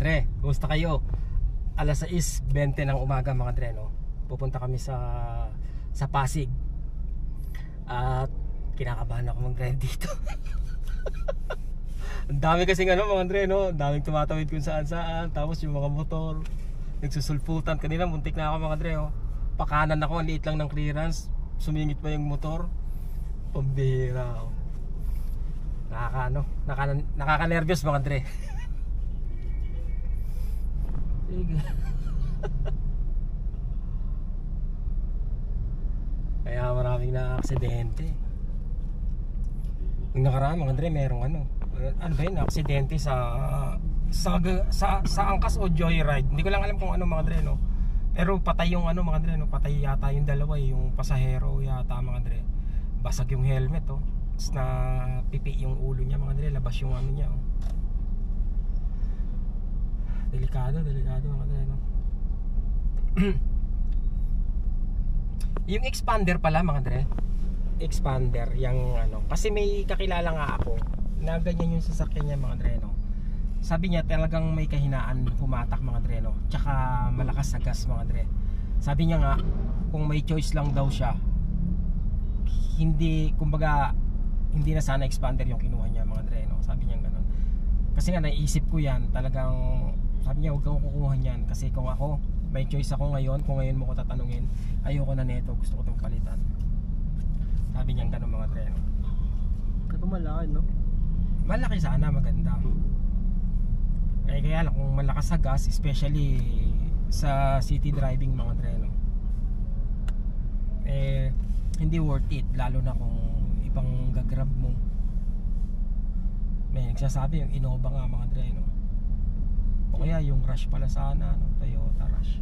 Dre, kumusta kayo? Alas 6.20 ng umaga mga Dre no? Pupunta kami sa sa Pasig At kinakabahan ako mag-drive dito Ang dami kasing ano mga Dre no? Ang daming tumatawid kung saan saan Tapos yung mga motor Nagsusulputan Kanina muntik na ako mga Dre oh. Pakanan ako, ang liit lang ng clearance Sumingit pa yung motor Pambira oh. Nakaka ano, nakaka, nakaka-nervous mga Dre Sige. Kaya maraming na aksidente. Yung nakaraan mga Dre, merong ano. Ano ba yun? Aksidente sa sa sa, sa angkas o joyride. Hindi ko lang alam kung ano mga Dre no. Pero patay yung ano mga Dre no. Patay yata yung dalawa eh, yung pasahero yata mga Dre. Basag yung helmet oh. Tapos na pipi yung ulo niya mga Dre. Labas yung ano niya oh. Delikado, delikado mga Dre no. yung expander pala mga Dre. Expander, yung ano. Kasi may kakilala nga ako na ganyan yung sasakyan niya mga Dre no. Sabi niya talagang may kahinaan pumatak mga Dre no. Tsaka malakas sa gas mga Dre. Sabi niya nga kung may choice lang daw siya hindi kumbaga hindi na sana expander yung kinuha niya mga Dre no. Sabi niya ganun. Kasi nga naisip ko yan talagang sabi niya huwag kang kukuha niyan kasi kung ako may choice ako ngayon kung ngayon mo ko tatanungin ayoko na neto gusto ko itong palitan. Sabi niya ganun mga treno. Ito malaki, no? malaki sana maganda. Eh kaya lang kung malakas sa gas especially sa city driving mga treno eh hindi worth it lalo na kung ibang gagrab mo. May nagsasabi yung Innova nga mga treno o kaya yung Rush pala sana no? Toyota Rush.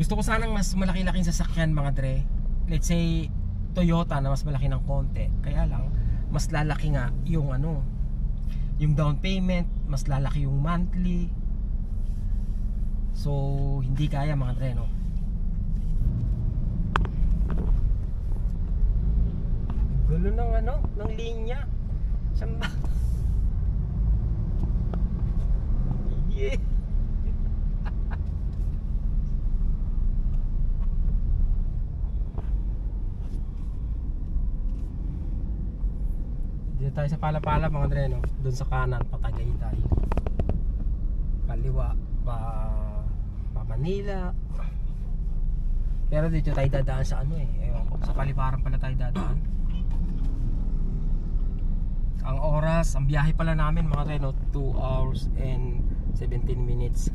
Gusto ko sanang mas malaki-laking sasakyan mga dre. Let's say Toyota na mas malaki ng konti. Kaya lang mas lalaki nga yung ano yung down payment mas lalaki yung monthly. So hindi kaya mga dre no? Gulo ng ano ng linya. Saan Dito tayo sa Palapala mga dre no. Doon sa kanan patagay tayo. Kaliwa pa pa Manila. Pero dito tayo dadaan sa ano eh. Ewan ko. Sa Kaliparan pala tayo dadaan. Ang oras, ang biyahe pala namin mga dre no. 2 hours and 17 minutes.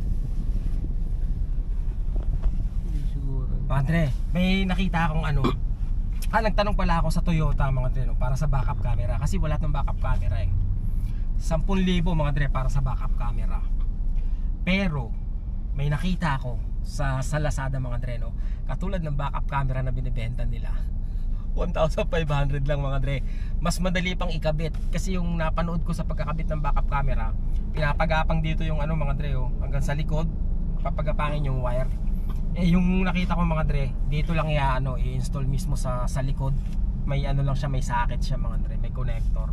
Padre, may nakita akong ano. Ah, nagtanong pala ako sa Toyota mga dre no, para sa backup camera kasi wala tong backup camera eh. 10,000 mga dre para sa backup camera. Pero may nakita ako sa sa Lazada mga dre no, katulad ng backup camera na binibenta nila. 1,500 lang mga dre. Mas madali pang ikabit kasi yung napanood ko sa pagkakabit ng backup camera, pinapagapang dito yung ano mga dre oh, hanggang sa likod, papagapangin yung wire. Eh yung nakita ko mga dre, dito lang ya ano, i-install mismo sa sa likod. May ano lang siya, may socket siya mga dre, may connector.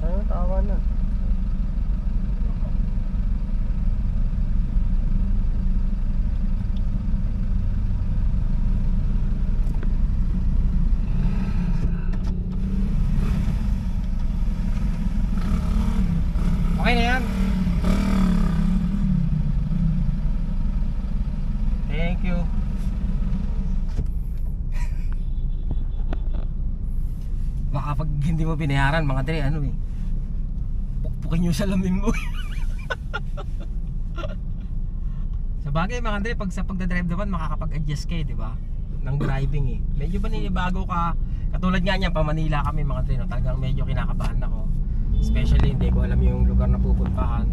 Ayun, tawa na. Okay na yan. Thank you. Baka pag hindi mo binayaran mga dre, ano eh. Pukpukin yung salamin mo. sa bagay mga dre, pag sa pagdadrive naman makakapag-adjust kayo, di ba? Ng driving eh. Medyo ba ninibago ka? Katulad nga niyan, pa Manila kami mga dre, no? talagang medyo kinakabahan ako. Especially hindi ko alam yung lugar na pupuntahan.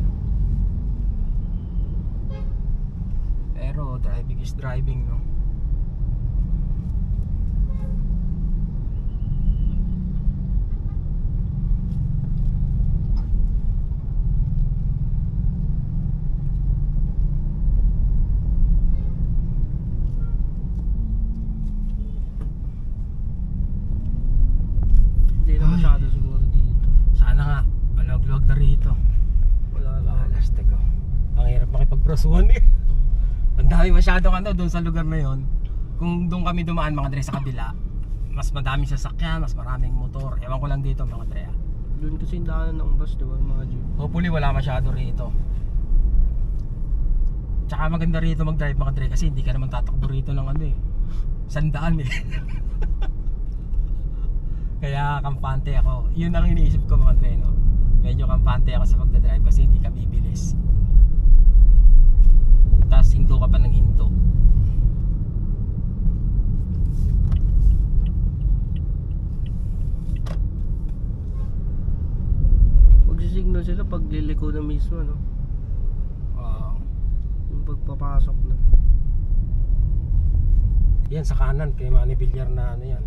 Pero driving is driving, no? ganda rito. Wala na. Balas, teko. Ang hirap makipagprosuhan eh. Ang dami masyadong ano doon sa lugar na yon. Kung doon kami dumaan mga dre sa kabila, mas madaming sasakyan, mas maraming motor. Ewan ko lang dito mga dre. ah. Doon kasi yung daanan ng bus, di ba, mga jeep? Hopefully wala masyado rito. Tsaka maganda rito mag-drive mga dre kasi hindi ka naman tatakbo rito ng ano eh. Sandaan eh. Kaya kampante ako. Yun ang iniisip ko mga dre no. Medyo kampante ako sa pagdadrive kasi hindi ka bibilis. Tapos hinto ka pa ng hinto. Magsisignal sila pag liliko na mismo, no? Wow. Yung pagpapasok na. Yan sa kanan kay Manny Villar na ano yan.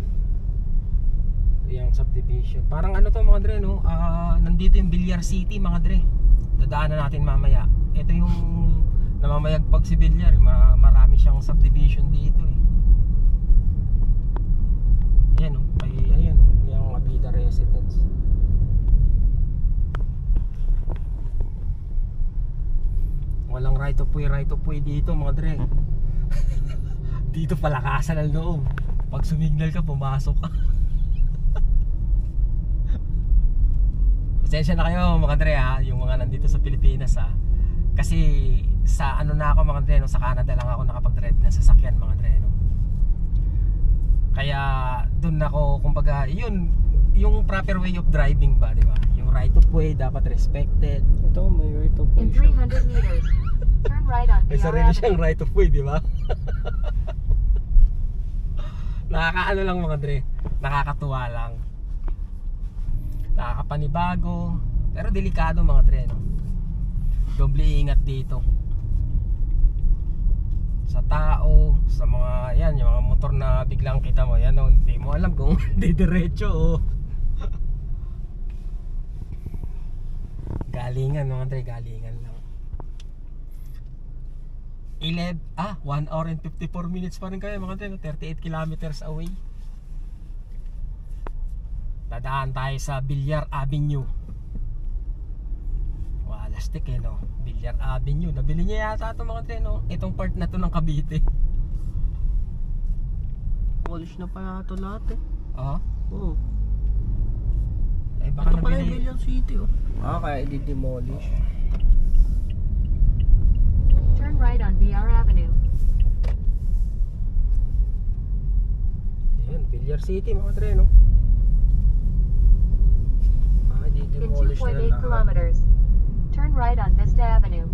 Yung subdivision. Parang ano to mga dre no? Ah, nandito yung Villar City mga dre. Dadaanan natin mamaya. Ito yung namamayagpag si Villar. Ma marami siyang subdivision dito eh. Ayan oh, kay ayan, yung Abida Residence. Walang right of way, right of way dito mga dre. Dito palakasan ang loob. Pag sumignal ka, pumasok ka. Pasensya na kayo mga Dre ha, yung mga nandito sa Pilipinas ha. Kasi sa ano na ako mga Dre, no, sa Canada lang ako nakapag-drive ng sasakyan mga Dre. No. Kaya doon ako, kumbaga, yun, yung proper way of driving ba, di ba? Yung right of way dapat respected. Ito, may right of way In siya. 300 meters, turn right on May sarili siyang right of way, di ba? Nakakaano lang mga dre, nakakatuwa lang. Nakakapanibago, pero delikado mga dre, no? Doble ingat dito. Sa tao, sa mga, yan, yung mga motor na biglang kita mo, yan, no, hindi mo alam kung didiretso o galingan mga dre, galingan lang. 11, ah, 1 hour and 54 minutes pa rin kayo mga dre, no? 38 kilometers away. Dadaan tayo sa Villar Avenue. Walastik eh no, Villar Avenue. Nabili niya yata ito mga dre, no? Itong part na to ng Cavite. Polish na pala ito lahat eh. Oo. Oo. Eh baka Ito pala yung nabili. Billion City, oh. Ah, kaya i-demolish. Turn right on VR Avenue. Ayan, Villar City mga dre, no? Ah, In i-demolish na 2.8 lahat. kilometers, turn right on Vista Avenue.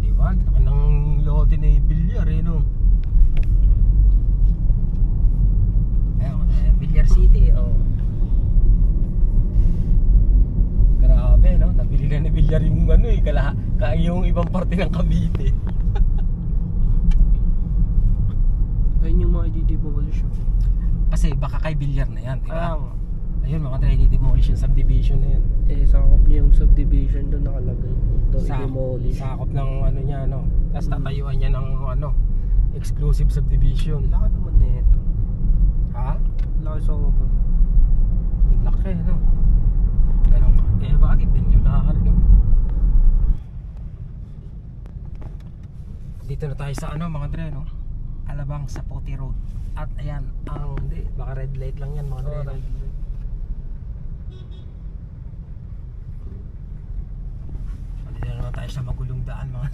Di ba? Laki ng lote ni Villar eh, no? Ayun, eh, Villar City, oh. Grabe, no? Nabili na ni Villar yung ano eh, kala, ka, yung ibang parte ng Cavite. Ayun yung mga i-demolish. Kasi baka kay Villar na yan, di ba? nga. Ayun, mga try demolish yung subdivision na yan. Eh, sakop niya yung subdivision doon nakalagay. Ito, Sa- i-demolish. Sakop ng ano niya, no? Tapos Mm. tatayuan niya ng ano, exclusive subdivision. Laki naman na ito. Ha? Laki sa ako. Laki, no? Ganun ka. Eh, bakit? Bilyonary, no? Dito na tayo sa ano, mga dre, no? Alabang sa Poti Road. At ayan, ang, hindi, baka red light lang yan, mga dre. no? Dito na naman tayo sa magulong daan, mga.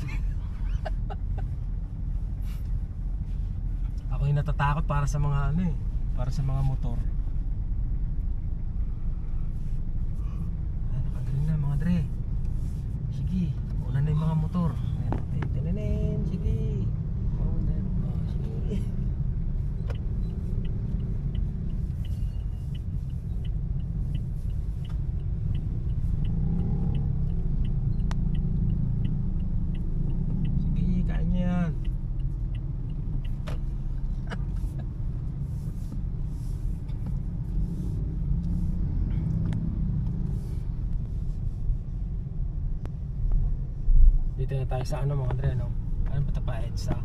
Ako yung natatakot para sa mga ano eh, para sa mga motor. Ah, nakagreen na mga dre. Sige, una na yung mga motor. Ayan, okay, tinanin, sige. Oh, then, oh, sige. Sige, kaya niya yan. Dito na tayo sa ano mga Andre, no? Ano ba ito pa, EDSA?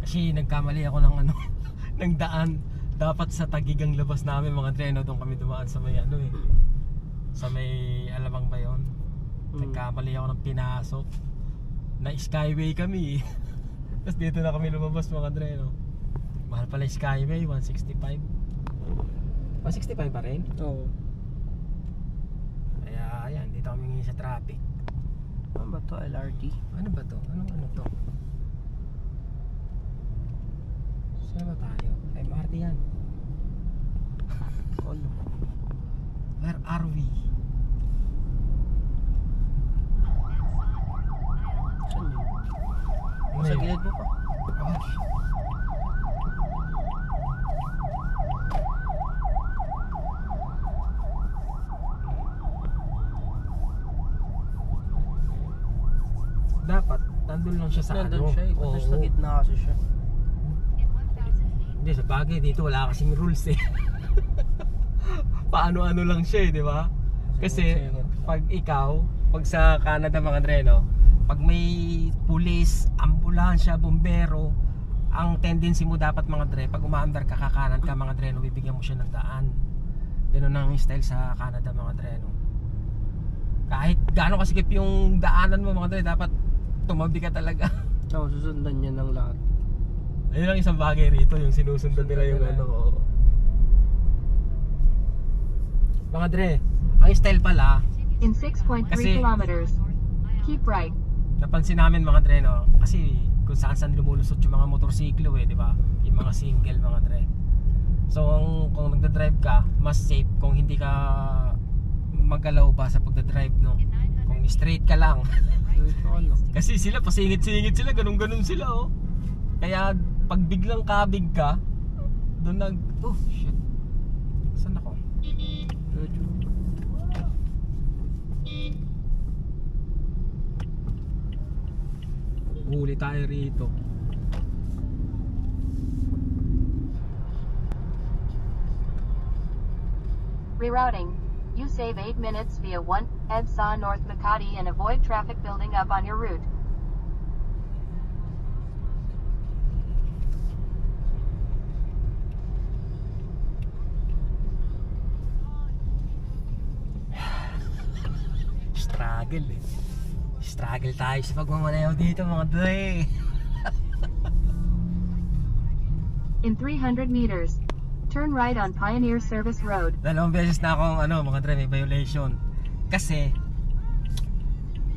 Kasi nagkamali ako ng ano, ng daan. dapat sa tagigang labas namin mga Dre, no, doon kami dumaan sa may ano eh. Sa may alamang ba yun? Mm. Nagkamali ako ng pinasok. Na skyway kami eh. Tapos dito na kami lumabas mga Dre, no. Mahal pala skyway, 165. 165 pa rin? Oo. Kaya ayan, dito kami ngayon sa traffic. Ano ba to? LRT? Ano ba to? Anong ano to? Saan ba tayo? MRT yan. Ano? Where are we? Saan yun? Sa gilid mo pa. Oh. Dapat, nandun lang siya sa Nandun ano. siya eh. Ba't Oo. nasa gitna kasi siya? Hindi, sa bagay dito wala kasing rules eh. Paano-ano lang siya eh, di ba? Kasi pag ikaw, pag sa Canada mga dreno, pag may pulis, ambulansya, bombero, ang tendency mo dapat mga dre, pag umaandar ka kakanan ka mga dreno, bibigyan mo siya ng daan. Ganun ang style sa Canada mga dreno. Kahit gaano kasikip yung daanan mo mga dre, dapat tumabi ka talaga. Oo, susundan niya ng lahat. Ayun ang isang bagay rito, yung sinusundan nila yung ano. oo. Mga dre, ang style pala, In 6.3 Kasi- kilometers. Keep right. napansin namin mga dre no kasi kung saan saan lumulusot yung mga motorsiklo eh di ba yung mga single mga dre so kung, kung nagda-drive ka mas safe kung hindi ka magalaw ba sa pagda-drive no straight ka lang. Kasi sila pasingit-singit sila ganun ganun sila oh. Kaya pag biglang kabig ka doon nag oh shit. Saan ako? Huli tayo rito. Rerouting. You save 8 minutes via 1 EDSA North Makati and avoid traffic building up on your route. struggle eh struggle tayo sa pagmamaneho dito mga dre In 300 meters, turn right on Pioneer Service Road. Dalawang beses na akong ano, mga dre, may violation. Kasi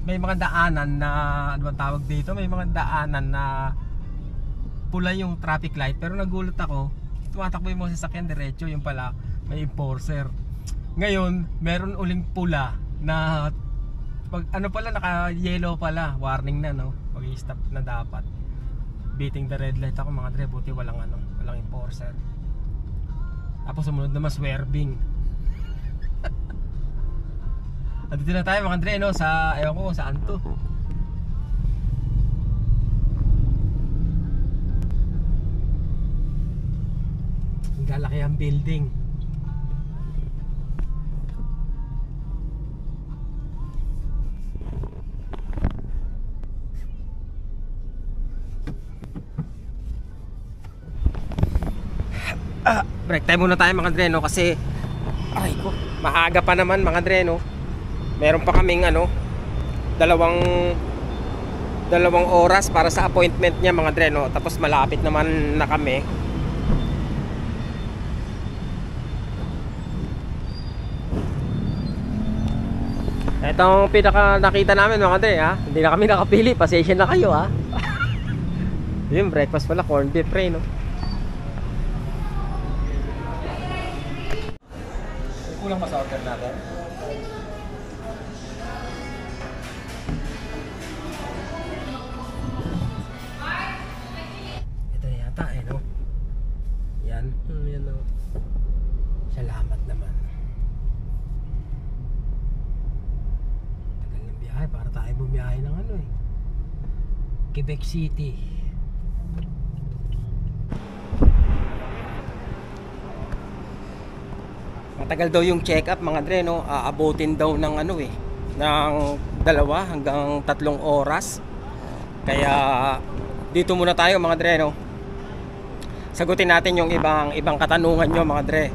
may mga daanan na ano bang tawag dito, may mga daanan na pula yung traffic light pero nagulat ako. Tumatakbo yung mga sasakyan diretso, yung pala may enforcer. Ngayon, meron uling pula na pag ano pala naka-yellow pala, warning na no. Pag-i-stop na dapat. Beating the red light ako mga dre, buti walang ano, walang enforcer. Tapos sumunod naman swerving. Andito na tayo mga Andre no sa ewan ko saan to. Ang galaki ang building. Break time muna tayo mga Andre no kasi ay ko, maaga pa naman mga Andre no. Meron pa kaming ano dalawang dalawang oras para sa appointment niya mga Andre no. Tapos malapit naman na kami. Itong pinaka nakita namin mga Andre ha. Hindi na kami nakapili, pasensya na kayo ha. Yung breakfast pala corned beef fry no. Natin. Ito yata eh, no? Yan. Hmm, yan o. Salamat naman. Tagal ng biyahe para tayo bumiyahe ng ano eh. Quebec City. Matagal daw yung check-up mga dre no. Aabutin daw ng ano eh ng dalawa hanggang tatlong oras. Kaya dito muna tayo mga dre no. sagutin natin yung ibang ibang katanungan nyo mga dre.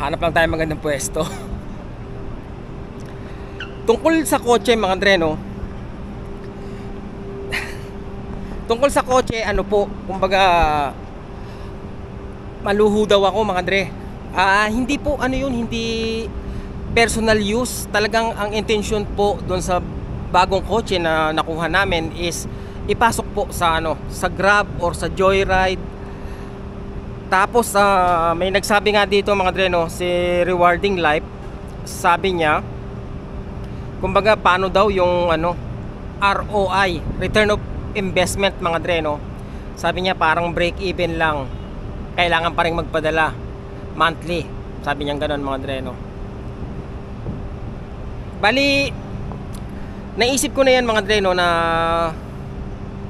Hanap lang tayo magandang pwesto. Tungkol sa kotse mga dre no. Tungkol sa kotse ano po, kumbaga maluho daw ako mga dre. Ah, hindi po ano yun, hindi personal use. Talagang ang intention po doon sa bagong kotse na nakuha namin is ipasok po sa ano, sa Grab or sa Joyride. Tapos ah, may nagsabi nga dito mga dre no, si Rewarding Life. Sabi niya, kumbaga paano daw yung ano, ROI, return of investment mga dre no. Sabi niya parang break even lang. Kailangan pa rin magpadala monthly. Sabi niya ganoon mga dre no. Bali naisip ko na yan mga dre no na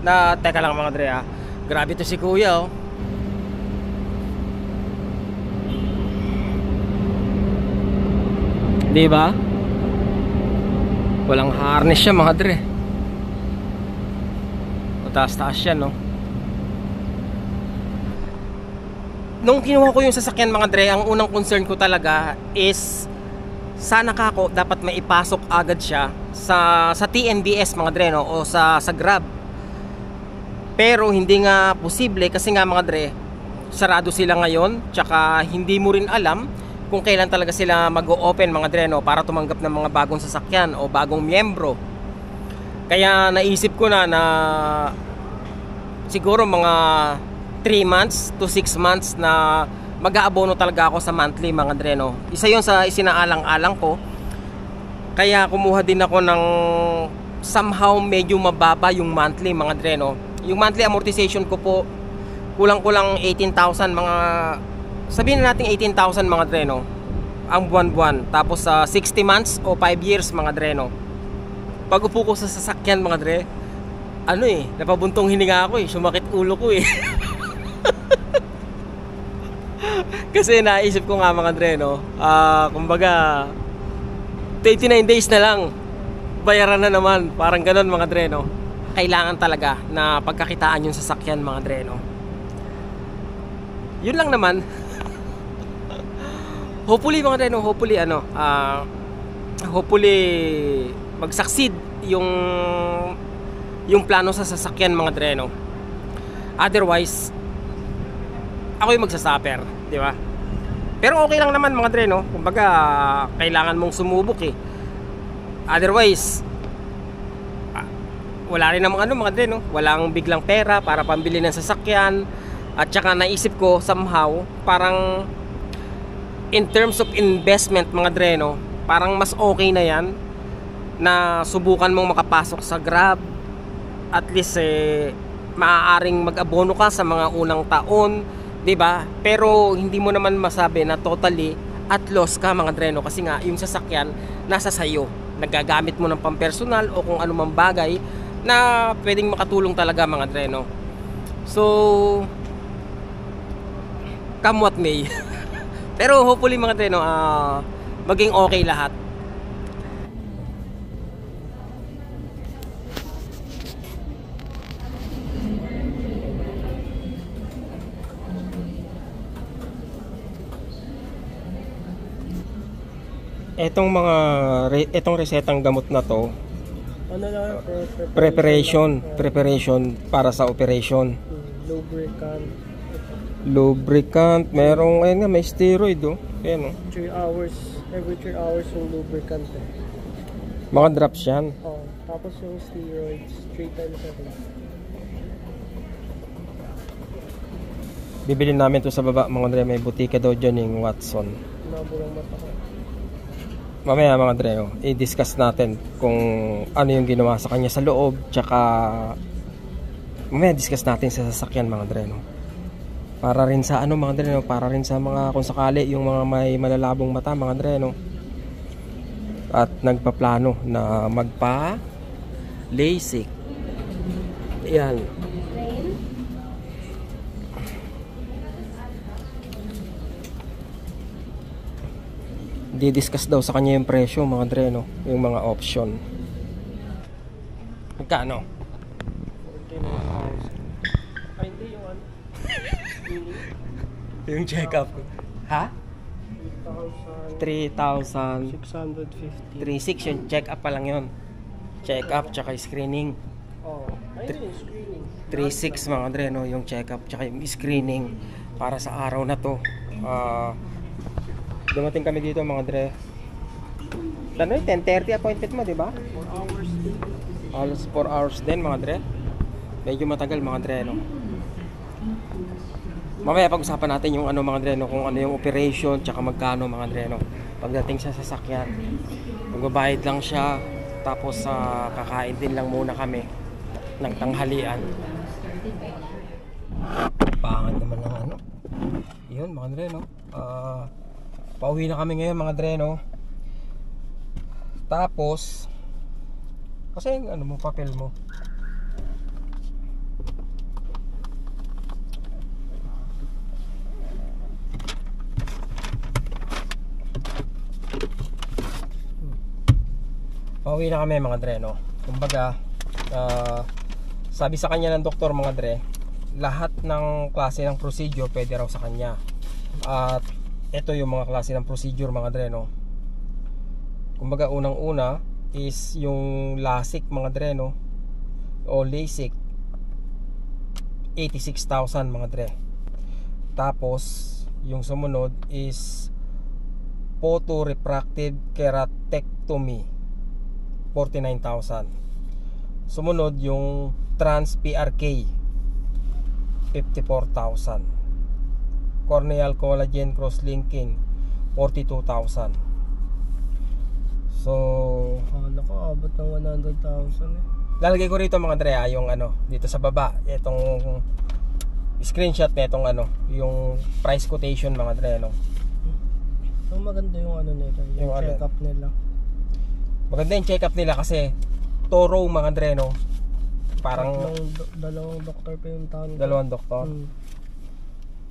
na teka lang mga dre ah. Grabe to si Kuya oh. Di ba? Walang harness siya mga dre. Mataas-taas siya no. Nung kinuha ko yung sasakyan mga dre, ang unang concern ko talaga is sana ka ako dapat maipasok agad siya sa sa TNBS mga dre no o sa sa Grab. Pero hindi nga posible kasi nga mga dre, sarado sila ngayon tsaka hindi mo rin alam kung kailan talaga sila mag-open mga dre no para tumanggap ng mga bagong sasakyan o bagong miyembro. Kaya naisip ko na na siguro mga 3 months to 6 months na mag-aabono talaga ako sa monthly mga dreno. Isa yon sa isinaalang-alang ko. Kaya kumuha din ako ng somehow medyo mababa yung monthly mga dreno. Yung monthly amortization ko po kulang-kulang 18,000 mga sabihin na natin 18,000 mga dreno ang buwan-buwan. Tapos sa 60 months o 5 years mga dreno. Pag upo ko sa sasakyan mga dre, ano eh, napabuntong hininga ako eh, sumakit ulo ko eh. Kasi naisip ko nga mga Dre, no? Ah, kumbaga 29 days na lang. Bayaran na naman. Parang ganun mga Dre, no? Kailangan talaga na pagkakitaan yung sasakyan mga Dre, no? Yun lang naman. hopefully mga Dre, no? Hopefully ano, ah hopefully mag-succeed yung yung plano sa sasakyan mga Dre, no? Otherwise, ako yung magsasuffer, di ba? Pero okay lang naman mga dre, no? Kumbaga, kailangan mong sumubok eh. Otherwise, ah, wala rin namang ano mga dre, no? Walang biglang pera para pambili ng sasakyan. At saka naisip ko somehow, parang in terms of investment mga dre, no? Parang mas okay na yan na subukan mong makapasok sa Grab. At least eh, maaaring mag-abono ka sa mga unang taon 'di ba? Pero hindi mo naman masabi na totally at loss ka mga dreno kasi nga yung sasakyan nasa sayo. Nagagamit mo ng pampersonal o kung anumang bagay na pwedeng makatulong talaga mga dreno. So come what may. Pero hopefully mga dreno ah maging okay lahat. Etong mga re- etong resetang gamot na to, Ano lang, pre- pre- preparation, preparation para sa operation. Hmm, Lubricant. Lubricant, merong ayun nga may steroid oh. Ayan oh. 3 hours. Every 3 hours yung lubricant. Eh. Mga drops yan. Oh, tapos yung steroids, 3 times a day. Bibili namin to sa baba mga dre, may butika daw dyan yung Watson. Nabulang mata ko. Mamaya mga dre, oh, i-discuss natin kung ano yung ginawa sa kanya sa loob, tsaka mamaya discuss natin sa sasakyan mga dre, no? Para rin sa ano mga dre, no? Para rin sa mga kung sakali yung mga may malalabong mata mga dre, no? At nagpaplano na magpa LASIK. Yan. Di-discuss daw sa kanya yung presyo mga dre, no? Yung mga option. Magkano? 49,000. Ay, hindi yung ano. yung check-up ko. Ha? 3,650. 3,000. 3,600 yung check-up pa lang yun. Check-up tsaka screening. Oo. Ayun yung screening. 3,600 mga Andre, no? Yung check-up tsaka yung screening para sa araw na to. Ah, dumating kami dito mga Andre. Ano yung 10.30 appointment mo, di ba? 4 hours din. Halos 4 hours din mga Dre. Medyo matagal mga Dre, no? Mamaya pag-usapan natin yung ano mga Dre, no? Kung ano yung operation, tsaka magkano mga Dre, no? Pagdating sa sasakyan. Magbabayad lang siya, tapos sa kakain din lang muna kami ng tanghalian. Pangan naman ng ano. Yun mga Dre, no? Ah, pauwi na kami ngayon mga Dre, no? Tapos, kasi yung ano mo, papel mo. Pauwi na kami mga dre, no? Kumbaga, ah, sabi sa kanya ng doktor mga dre, lahat ng klase ng procedure pwede raw sa kanya. At ito yung mga klase ng procedure mga dre, no? Kumbaga unang-una is yung LASIK mga dre no o LASIK 86,000 mga dre. Tapos yung sumunod is photorefractive keratectomy 49,000. Sumunod yung trans PRK 54,000. Corneal collagen cross-linking 42,000. So, Akala ko abot ng 100,000 eh. lalagay ko rito mga Dre ah, yung ano, dito sa baba, itong screenshot na itong ano, yung price quotation mga Dre, no. So maganda yung ano nila, yung, Yung ano? check-up nila. Maganda yung check up nila kasi thorough mga Dre, no. Parang dalawang doktor pa yung taon dalawang doktor. Hmm.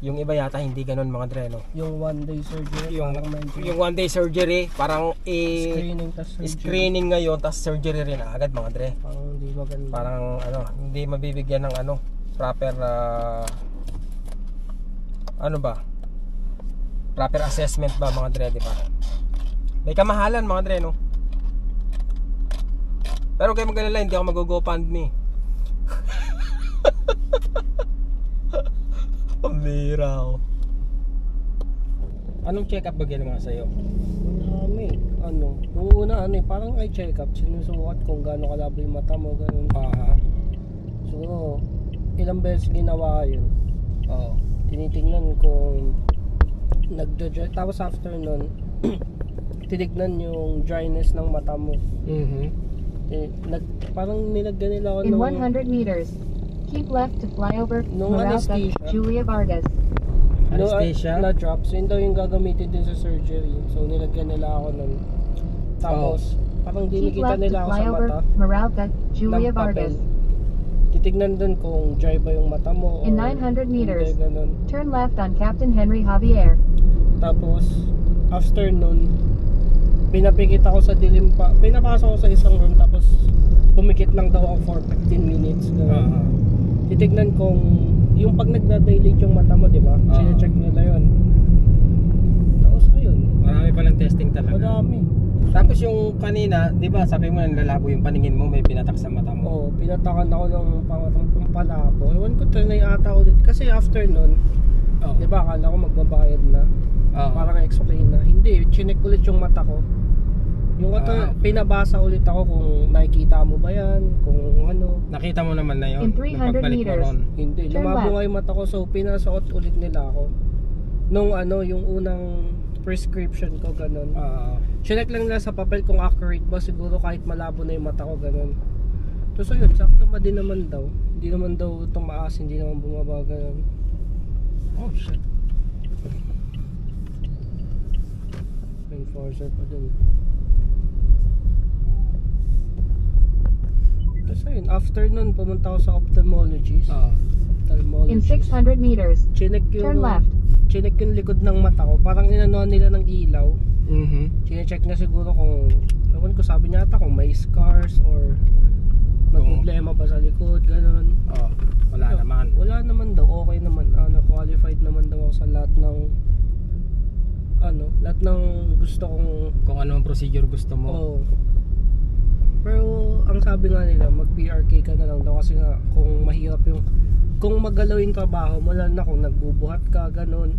Yung iba yata hindi ganun mga Dre, no. Yung one day surgery. Yung, parang medyo yung one day surgery, parang i screening tas surgery. screening ngayon, tas surgery rin agad mga Dre. Parang hindi maganda. Parang ano, hindi mabibigyan ng ano, proper ah, ano ba? Proper assessment ba mga Dre, di ba? May kamahalan mga Dre, no? Pero kayo magalala, hindi ako mag-GoFundMe. Pambira ako. Anong check-up ba ginawa sa'yo? Marami. Ano, yung una ano eh, parang eye check-up. Sinusukat kung gaano kalabo yung mata mo, ganun. Ah, So, ilang beses ginawa yun. oo. Tinitingnan kung nagda-dry. Tapos after nun, tinignan yung dryness ng mata mo. Mhm. Eh, nag, parang nilagyan nila ako In ng... 100 meters, keep left to flyover Nung Moralta, anesthesia. Julia Vargas. No, Anesthesia? Na drop. So, yun daw yung gagamitin din sa surgery. So, nilagyan nila ako nun. Tapos, parang Keep dinikita left to nila ako sa flyover mata. Moralta, Julia. Vargas. Titignan dun kung dry ba yung mata mo. In or 900 meters. Hindi, ganun. Turn left on Captain Henry Javier. Tapos, after nun, pinapikit ako sa dilim pa. Pinapasok ako sa isang room tapos pumikit lang daw ako for 15 minutes. Ganun. Titignan kung yung pag nagda-dilate yung mata mo, di ba? Ah. Sine-check nila yun. Tapos ayun, marami palang testing talaga. madami. Tapos yung kanina, 'di ba, sabi mo nanlalabo yung paningin mo, may pinatak sa mata mo. Oo, pinatakan ako ng pang pampalabo. Ewan ko trinay ata ulit. Kasi after nun, Oo. di ba akala ko magbabayad na. Oo. Parang explain na. Hindi, chinek ulit yung mata ko. Yung ito, Ah, okay. pinabasa ulit ako kung nakikita mo ba yan, kung ano. Nakita mo naman na 'yon. In 300 meters. Hindi, Turn lumabo left. nga yung mata ko so pinasuot ulit nila ako. Nung ano, yung unang prescription ko, ganun. Oo. Chinek lang nila sa papel kung accurate ba, siguro kahit malabo na yung mata ko, ganun. Tapos ayun, sakto ma din naman daw. Hindi naman daw tumaas, hindi naman bumaba, ganun. oh shit. Enforcer pa dun. Tapos ayun, after nun, pumunta ako sa ophthalmologist. Oo. In Ophthalmologist. 600 meters, Chinek yung, turn left. chinek yung likod ng mata ko. Parang inanuhan nila ng ilaw. Mhm. Chinecheck na siguro kung, ewan ko sabi niya ata kung may scars or may Kung- problema ba sa likod, ganun. Oo. Wala naman. Wala naman daw, okay naman. Ah, na-qualified qualified naman daw ako sa lahat ng ano, lahat ng gusto kong Kung ano ang procedure gusto mo. Oo. Pero ang sabi nga nila, mag PRK ka na lang daw kasi nga kung mahirap yung kung magalaw yung trabaho mo lalo na kung nagbubuhat ka ganun.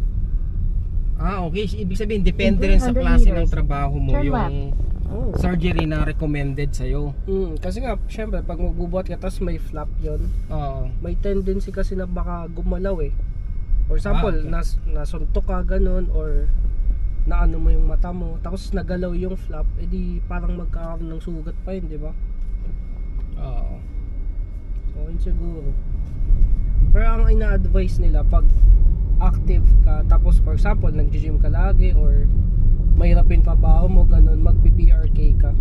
Ah, okay. Ibig sabihin, depende In rin sa 300 klase ng trabaho mo turn yung Oh. surgery na recommended sa'yo. Mm, kasi nga syempre pag magbubuhat ka tapos may flap yon, Oo. may tendency kasi na baka gumalaw eh. For example, Ah, okay. nas nasuntok ka ganun or naano mo yung mata mo tapos nagalaw yung flap, edi parang magkakaroon ng sugat pa yun, di ba? Oo. So, yun siguro. Pero ang ina-advise nila pag active ka, tapos for example, nag-gym ka lagi or mahirap yung trabaho mo, ganun, mag-PRK ka.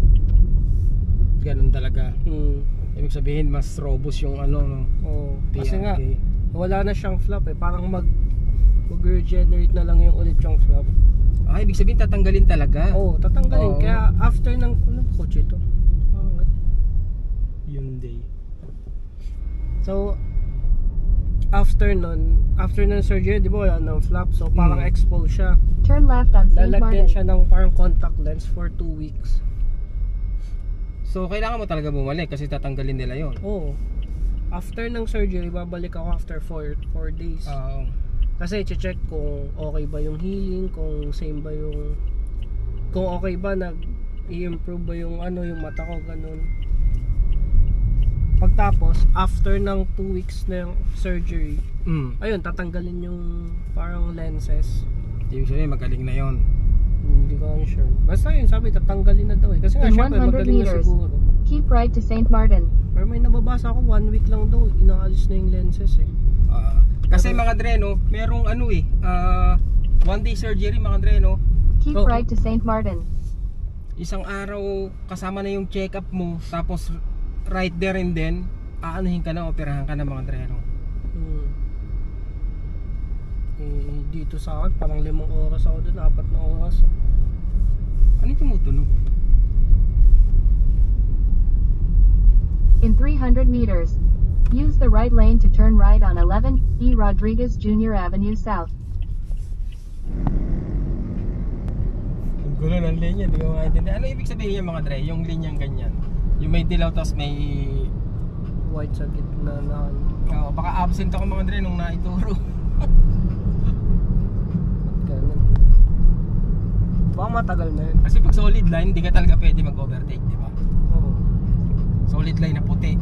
Ganun talaga. Hmm. Ibig sabihin, mas robust yung ano, no? Oh, kasi nga, PRK. wala na siyang flap eh. Parang mag mag-regenerate na lang yung ulit yung flap. Ah, ibig sabihin, tatanggalin talaga. Oh, tatanggalin. Oo. Kaya after ng, anong kotse ito? Pangat. Hyundai. So, after nun, after ng surgery, di ba wala ng flap? So, parang Mm. exposed siya. Turn left on St. Lalagyan siya ng parang contact lens for 2 weeks. So, kailangan mo talaga bumalik kasi tatanggalin nila yon. Oo. After ng surgery, babalik ako after 4 4 days. Oo. Kasi check kung okay ba yung healing, kung same ba yung kung okay ba nag i-improve ba yung ano yung mata ko ganun. Pagtapos, after ng 2 weeks ng surgery, Mm. ayun, tatanggalin yung parang lenses. Ibig sabihin, magaling na yon. Hindi ko sure. Basta yun, sabi, tatanggalin na daw eh. Kasi nga, In syempre, 100 magaling na meters. siguro. Keep right to St. Martin. Pero may nababasa ako, one week lang daw, inaalis na yung lenses eh. Ah, kasi mga dreno, merong ano eh, ah, one day surgery mga dreno, Keep Oh. right to St. Martin. isang araw kasama na yung check-up mo, tapos right there and then, aanuhin ka na, operahan ka na mga dreno. Hmm. Eh, dito sa akin, parang limang oras ako dun, apat na oras. Ano yung tumutunog? In 300 meters, use the right lane to turn right on 11 E. Rodriguez Jr. Avenue South. Ang gulo ng linya, hindi ko maintindihan. Ano ibig sabihin yung mga dre? Yung linyang ganyan. Yung may dilaw tapos may... White sa gitna na. Oh, baka absent ako mga dre nung naituro. Baka matagal na yun. Kasi pag solid line, hindi ka talaga pwede mag-overtake, di ba? Oo. Solid line na puti.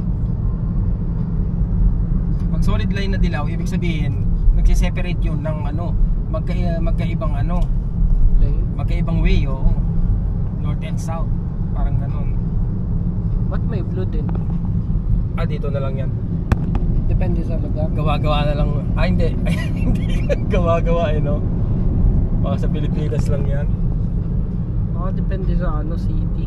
Pag solid line na dilaw, ibig sabihin, nagsiseparate yun ng ano, magka, magkaibang ano, Lane. magkaibang way, oo. North and south. Parang ganun. Ba't may blue din? Ah, dito na lang yan. Depende sa lugar. Gawa-gawa na lang. Ah, hindi. Ay, hindi. Gawa-gawa eh, no? Baka sa Pilipinas lang yan. Baka depende sa ano, city.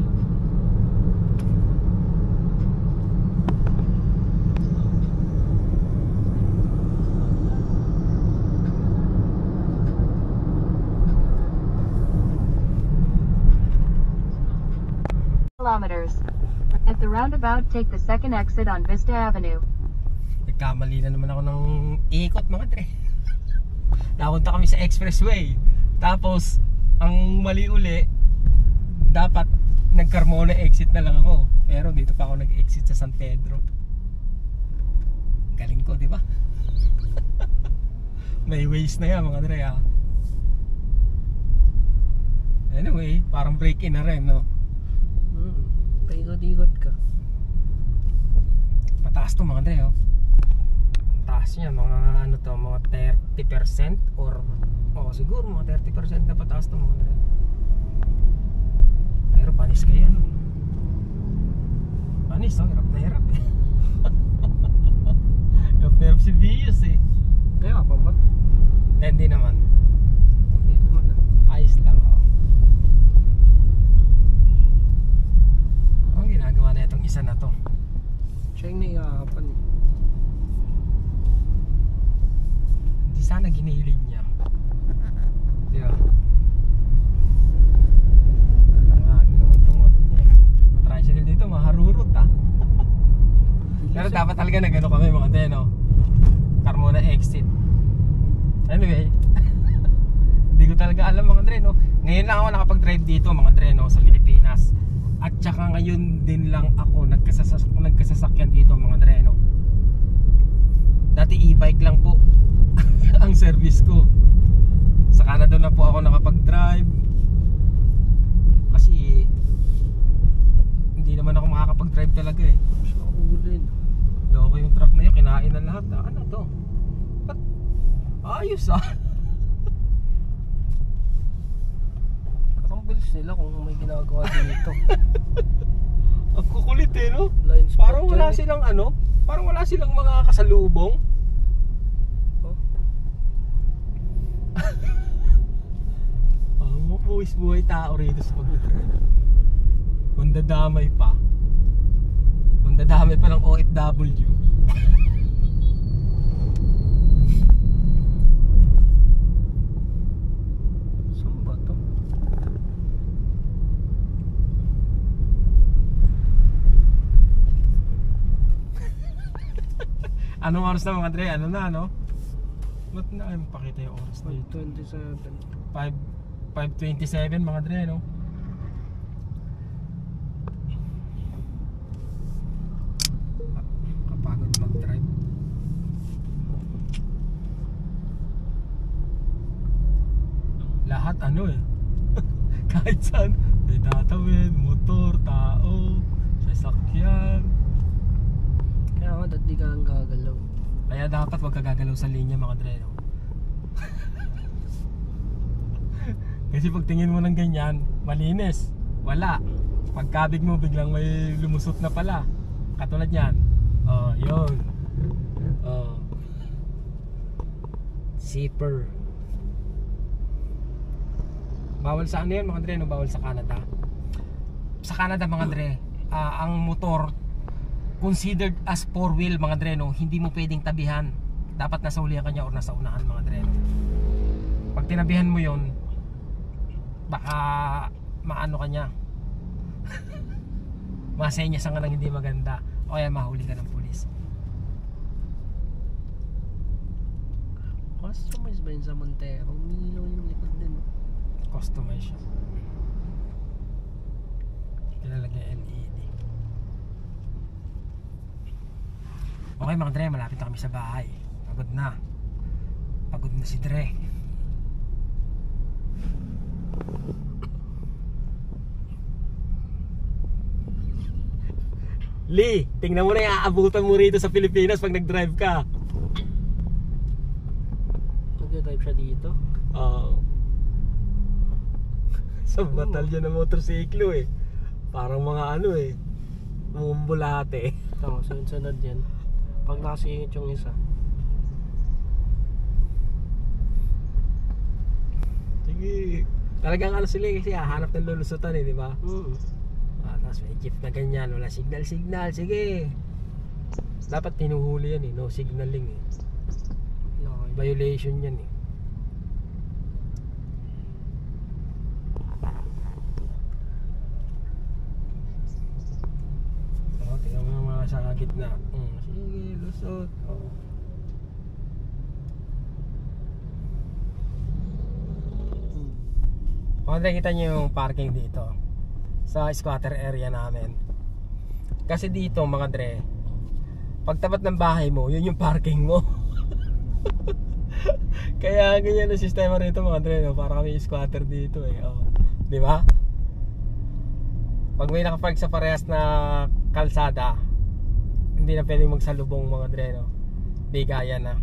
Kilometers. At the roundabout, take the second exit on Vista Avenue. Nagkamali na naman ako ng ikot mga tre. Napunta kami sa expressway. Tapos, ang mali uli, dapat nag-Carmona exit na lang ako. Pero dito pa ako nag-exit sa San Pedro. Galing ko, di ba? May ways na yan mga tre ha. Anyway, parang break-in na rin, no? Paikot-ikot ka. Pataas to mga dre, oh. Taas niya, mga ano to, mga 30% or oh, siguro mga 30% na pataas to mga dre. Pero panis kayo ano. Panis, oh, hirap na hirap eh. hirap na hirap si Vius eh. Kaya pa ba? Hindi naman. Hindi naman ah. Ayos lang, oh. Ang ginagawa na itong isa na to. Siya yung naiahapan eh. Hindi sana ginilig niya. Di ba? Ano ano niya eh. Tricycle dito, maharurot ah. Pero dapat talaga na gano'n kami mga teno. Carmona exit. Anyway, hindi ko talaga alam mga dre, no? Ngayon lang ako nakapag-drive dito mga dre, no, sa Pilipinas. At saka ngayon din lang ako nagkasas nagkasasakyan dito mga dre, no? Dati e-bike lang po ang service ko. Sa Canada na po ako nakapag-drive. Kasi hindi naman ako makakapag-drive talaga eh. Sa ulin. Loko yung truck na yun, kinain na lahat. Ah, ano to? Ba't? Ayos ah. Parang bilis nila kung may ginagawa dito. Ang kukulit eh, no? Blind spot Parang wala yan eh. silang ano? Parang wala silang mga kasalubong. Oh. Ah, uh, buwis buhay tao rito sa pagdadrive. Mandadamay pa. Mandadamay pa ng OFW. Saan ba to? Anong oras na mga Dre? Ano na, no? Ba't na ay pakita yung oras na yun? 27. 5 5.27 mga Dre, no? Kapagod mag-drive. Lahat ano eh. Kahit saan. May tatawid, motor, tao, sasakyan. Kaya nga, dati ka ang gagalaw. Kaya dapat wag ka gagalaw sa linya mga Dre, no? Kasi pag tingin mo ng ganyan, malinis. Wala. Pagkabig mo, biglang may lumusot na pala. Katulad yan. Oh, yun. Oh. Zipper. Bawal sa ano yun mga Dre, no? Bawal sa Canada. Sa Canada mga Dre, ah, ang motor considered as four wheel mga Dre, no? Hindi mo pwedeng tabihan. Dapat nasa huli ka niya or nasa unahan mga Dre. no? Pag tinabihan mo yon baka maano ka niya masenyas ka ng hindi maganda o kaya mahuli ka ng pulis Customize ba yun sa Montero? Umiilaw yung likod din. customize siya pinalagay LED okay mga Dre malapit na kami sa bahay pagod na pagod na si Dre Lee, tingnan mo na yung aabutan mo rito sa Pilipinas pag nag-drive ka. Nag-drive siya dito. Oo. sa batalyon ng motorsiklo eh. Parang mga ano eh. Mumumbulate. Tama, sunod-sunod yan. Pag nakasingit yung isa. Sige. Talagang ano sila eh, kasi hahanap ng lulusutan eh, di ba? Mm. Ah, tapos may jeep na ganyan, wala signal signal, sige. Dapat tinuhuli yan eh, no signaling eh. Okay. Violation yan eh. Oh, tingnan mo yung mga sa gitna. Mm, sige, lusot. Oh. Mm. Kung nakikita nyo yung parking dito sa squatter area namin. Kasi dito mga dre, pagtapat ng bahay mo, yun yung parking mo. Kaya ganyan ang sistema rito mga dre, no? para kami squatter dito eh. Oh. Di ba? Pag may nakapark sa parehas na kalsada, hindi na pwedeng magsalubong mga dre, no? Bigayan na.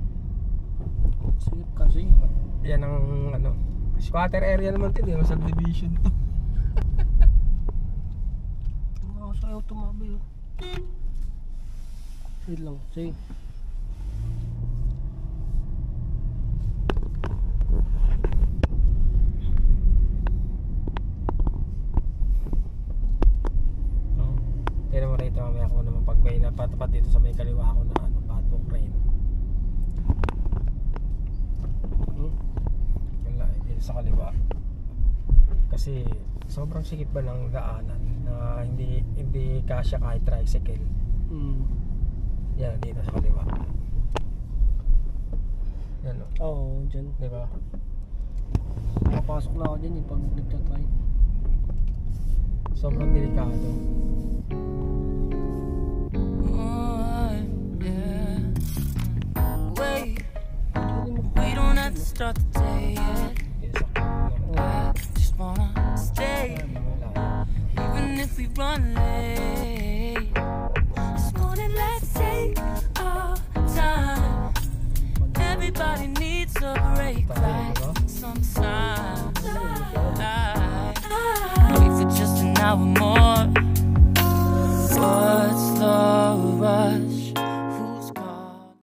Sige kasi. Yan ang ano, squatter area naman din, eh, subdivision to. Nakakasayaw tumabi oh. Wait lang. Sige. Oh. Tignan mo rito mamaya ako naman pag may napatapat dito sa may kaliwa ako na ano, patong crane. Hmm? Wala eh, dito sa kaliwa. Kasi sobrang sikip ba ng daanan na hindi hindi kasya kahit tricycle. Mm. Yan dito sa kaliwa. Yan ano? Oo, dyan. Di ba? Papasok na ako dyan eh pag nagtatry. Sobrang delikado. Start the day. I just wanna stay, even if we run late. This morning, let's take our time. Everybody needs a break, like sometimes. Wait for just an hour more. What's the